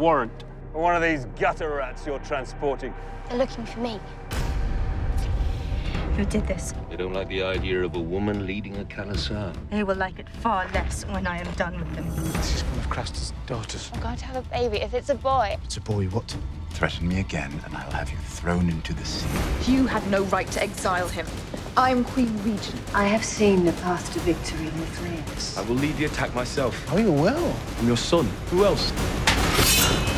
warrant. One of these gutter rats you're transporting. They're looking for me. Who did this? They don't like the idea of a woman leading a khalasar. They will like it far less when I am done with them. This is one of Craster's daughters. I'm going to have a baby. If it's a boy, It's a boy, what? Threaten me again, and I'll have you thrown into the sea. You had no right to exile him. I'm Queen Regent. I have seen the path to victory in the flames. I will lead the attack myself. Oh, you will. I'm your son. Who else? Thank you.